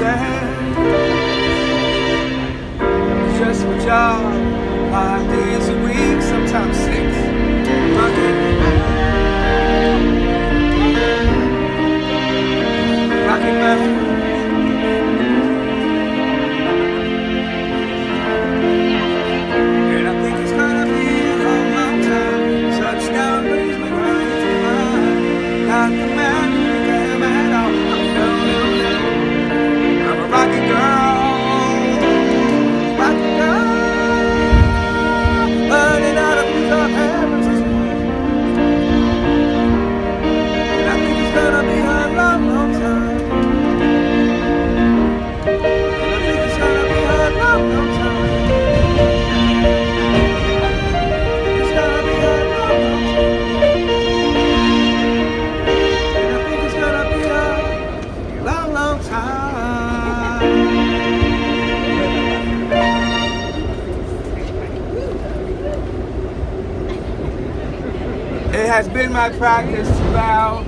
understand. Just my job, five days a week, sometimes six. Rocket man. Rocket man. It has been my practice to bow